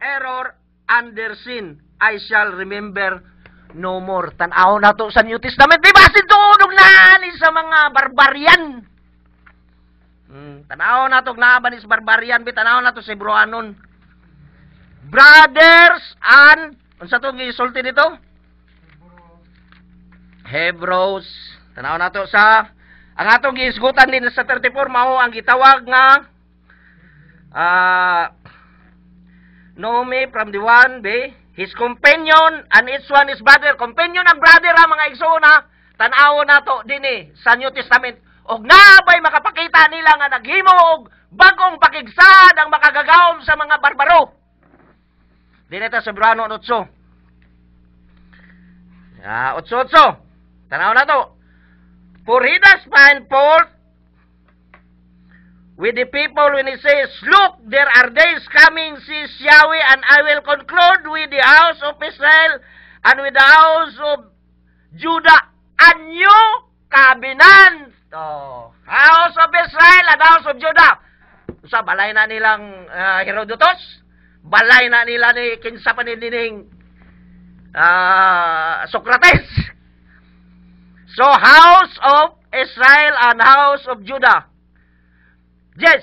error under sin, I shall remember no more. Tanaw na to sa New Testament. Di ba sintunog na ni sa mga barbarian? Hmm, tanaw na to na ba ni sa barbarian? Tanaw na to sa Hebrewanon. Brothers and unsa to gisulti dito? Hebrews. Tanaw na to sa ang atong giisgutan din sa 34 mao ang gitawag nga ah Nomi from the one be his companion and each one is brother. Companion ang brother ha mga igsoon ha. Tanaw na to dinhi sa New Testament. Og nabay makapakita nila nga naghimo og bagong pakigsad ang makagagawom sa mga barbaro. Dineta sa Brano 8. Ah, 8-8. Tanaw na to. For he does find fault with the people when he says, Look, there are days coming, says Yahweh, and I will conclude with the house of Israel and with the house of Judah a new covenant. Oh, house of Israel and house of Judah. Sa balay na nilang uh, Herodotus, balay na nila ni kinsa pa ni nining ah, Socrates. So, house of Israel and house of Judah. Yes,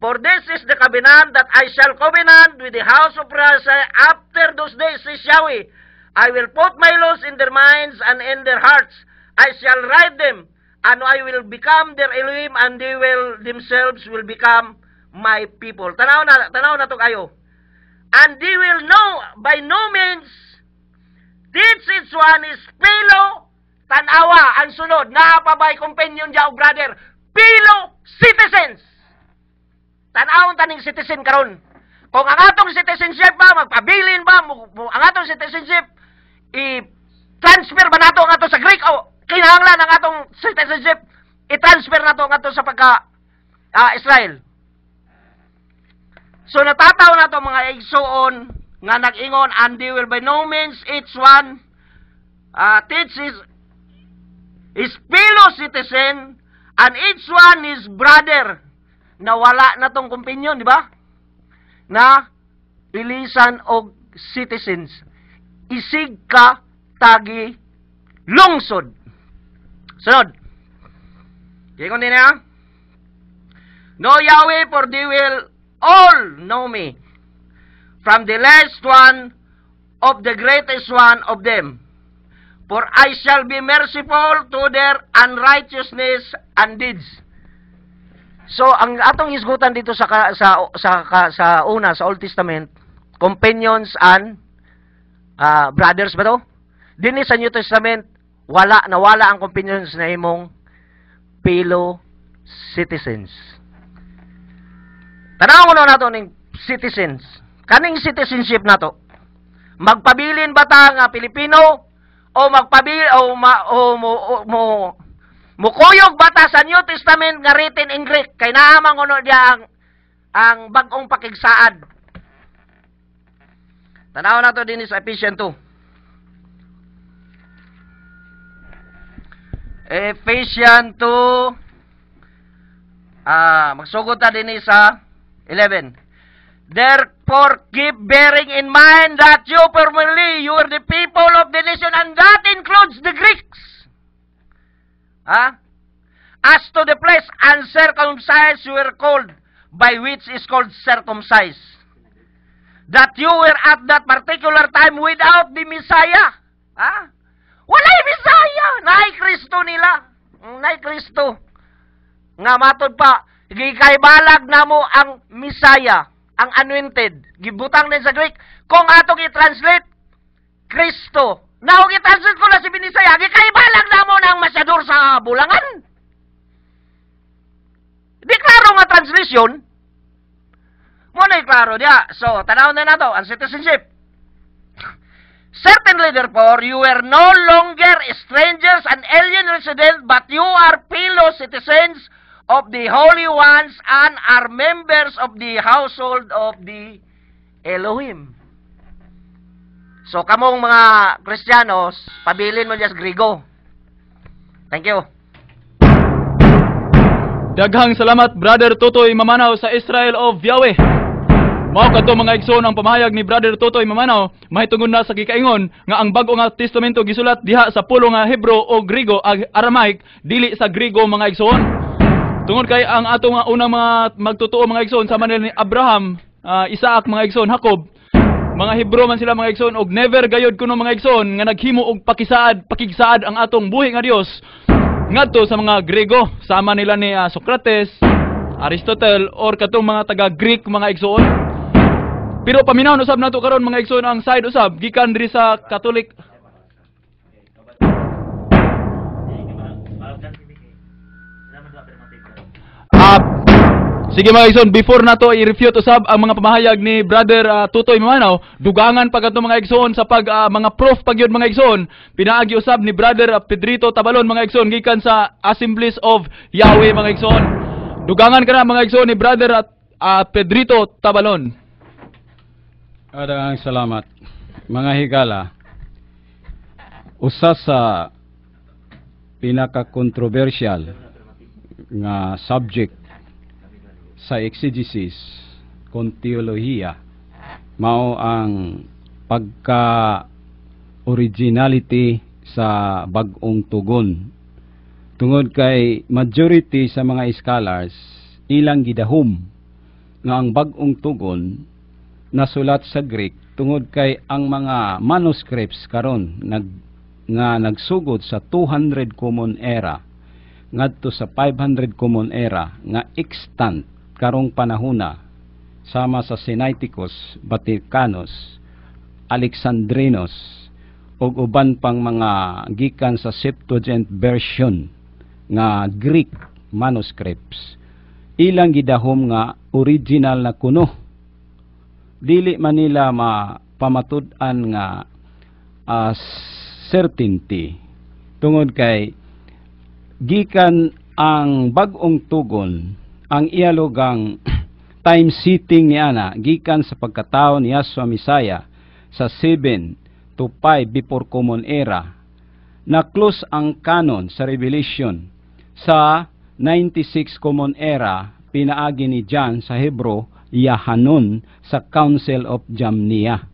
for this is the covenant that I shall covenant with the house of Israel after those days, says Yahweh. I will put my laws in their minds and in their hearts. I shall write them, and I will become their Elohim, and they will themselves will become my people. Tanaw na, tanaw na to kayo. And they will know by no means this is one is fellow tanawa ang sunod napabay companion diya og brother fellow citizens tanawon taning citizen karon. Kung ang atong citizenship ba magpabilin ba ang atong citizenship i transfer ba nato ang ato sa Greek? O kinahanglan ang atong citizenship i-transfer nato ang ato sa pagka ah, Israel. So natataw na mga igsoon nga nag-ingon and they will by no means each one uh, teach his, his fellow citizen and each one his brother na wala na tong companion, di ba? Na ilisan og citizens. Isig ka tagi lungsod. Sunod. Kaya din na. No Yahweh, for they will all know me, from the last one of the greatest one of them. For I shall be merciful to their unrighteousness and deeds. So ang atong isgutan dito sa ka- sa sa sa una sa Old Testament, companions and ah, brothers ba to? Dinhi sa New Testament, wala nawala ang companions na imong fellow citizens. Tanaw na nato ning citizens. Kaning citizenship nato. Magpabilin ba ta nga Pilipino o magpabil o ma, o mo o, mo mukuyog ba ta sa New Testament nga written in Greek kay naamang kuno diya ang ang bag-ong pakigsaad. Tanaw na to din sa Ephesians 2. Ephesians 2 Ah, magsugod ta din sa 11. Therefore, keep bearing in mind that you formerly, you were the people of the nation, and that includes the Greeks. Ah? As to the flesh, uncircumcised you were called, by which is called circumcised. That you were at that particular time without the Messiah. Ah? Walay Messiah! Nay Kristo nila. Nay Kristo nga matod pa gikaybalag namo ang Messiah, ang anointed. Gibutang din sa Greek kung atong i-translate Kristo. I-translate ko na si Binisaya, gikaybalag namo ng masyador sa bulangan. Di klaro nga translation. Mo na klaro dia. So, tanaw na nato ang citizenship. Certainly, therefore, you are no longer strangers and alien residents, but you are fellow citizens of the holy ones and are members of the household of the Elohim. So, kamong mga Kristiyanos, pabilin mo sa Grigo. Thank you. Daghang salamat Brother Totoy Mamanaw sa Israel of Yahweh. Mao kadto mga igsoon ang pamahayag ni Brother Totoy Mamanaw mahitungod na sa gikaingon nga ang bag-o nga testamento gisulat diha sa pulo nga Hebro o Grigo ag Aramaic dili sa Grigo mga igsoon. Tungod kay ang ato nga unang mga magtotoo mga igsoon sa manila ni Abraham, ah, Isaac mga igsoon, Jacob, mga Hebro man sila mga igsoon og never gayod kuno mga igsoon nga naghimo og pakisaad, pakigsaad ang atong buhi nga Dios ngadto sa mga Grego sama nila ni ah, Socrates, Aristotle or katong mga taga Greek mga igsoon. Pero paminaw usab nato karon mga igsoon ang side usab gikan diri sa Catholic Sige mga igsoon, before nato i-refute usab ang mga pamahayag ni Brother ah, Tutoy Mamanaw, dugangan pa kadto mga igsoon sa pag ah, mga proof pag yun mga igsoon, pinaagi usab ni Brother ah, Pedrito Tabalon mga igsoon gikan sa Assemblies of Yahweh mga igsoon. Dugangan ka na mga igsoon ni Brother at ah, Pedrito Tabalon. Kadang salamat. Mga higala, usa sa pinaka-controversial nga subject sa exegesis kon teolohiya mao ang pagka originality sa bag-ong tugon. Tungod kay majority sa mga scholars ilang gidahom nga ang bag-ong tugon nasulat sa Greek tungod kay ang mga manuscripts karon nag nga nagsugod sa 200 common era ngadto sa 500 common era nga extant karong panahona sama sa Sinaiticus, Vaticanus, Alexandrinos ug uban pang mga gikan sa Septuagint version nga Greek manuscripts. Ilang gidahom nga original na kuno. Dili man nila mapamatud-an nga ah, certainty. Tungod kay gikan ang bag-ong tugon ang ialogang time sitting ni ana gikan sa pagkatao ni Yahshua Misaya sa 7 to 5 before common era na close ang canon sa Revelation sa 96 common era pinaagi ni John sa Hebro Yahanon sa Council of Jamnia.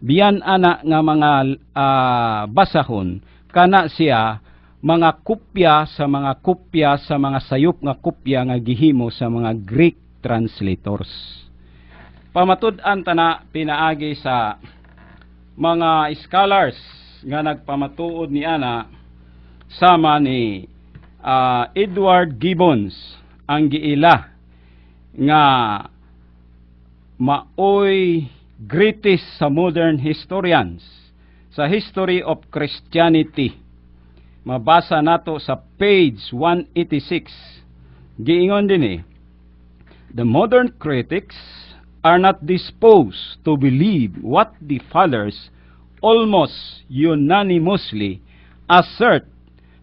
Biyan ana nga mga ah, basahon kana siya mga kopya sa mga kopya sa mga sayop nga kopya nga gihimo sa mga Greek translators. Pamatud-an tana pinaagi sa mga scholars nga nagpamatuod ni ana sama ni ah, Edward Gibbons ang giila nga maoy greatest sa modern historians sa history of Christianity mabasa nato sa page 186 giingon din eh the modern critics are not disposed to believe what the fathers almost unanimously assert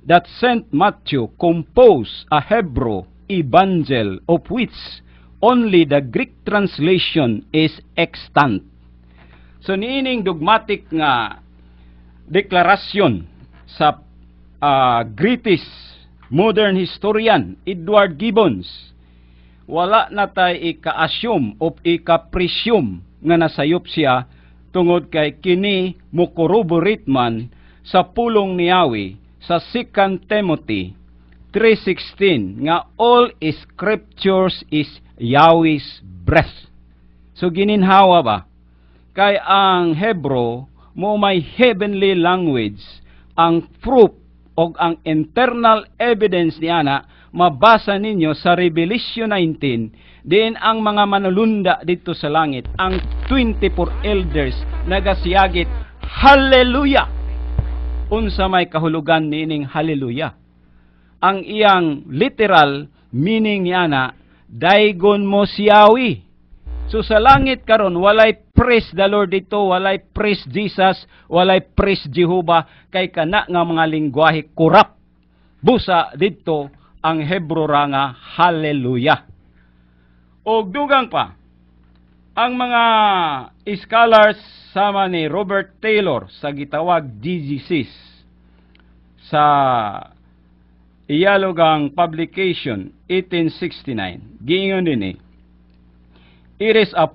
that St. Matthew composed a Hebrew evangel of which only the Greek translation is extant. So niining dogmatic nga deklarasyon sa ah, greatest modern historian Edward Gibbons wala na tay ika-assume o ika-presume nga nasayop siya tungod kay kini mo corroborate man sa pulong ni Yahweh sa 2 Timothy 3.16 nga all scriptures is Yahweh's breath. So gininhawa ba? Kay ang Hebro mo may heavenly language ang proof o ang internal evidence ni ana mabasa ninyo sa Revelation 19 din ang mga manulunda dito sa langit ang 24 elders nagasiyagit hallelujah! Unsa may kahulugan nining hallelujah? Ang iyang literal meaning niya na daigon mo siyawi so sa langit karon walay praise the Lord dito walay praise Jesus walay praise Jehovah. Kay kana nga mga lingwahe kurap busa dito ang Hebro ra nga hallelujah. Og dugang pa ang mga scholars sama ni Robert Taylor sa gitawag DGCs sa Iyalogang Publication 1869 giingon din eh It is a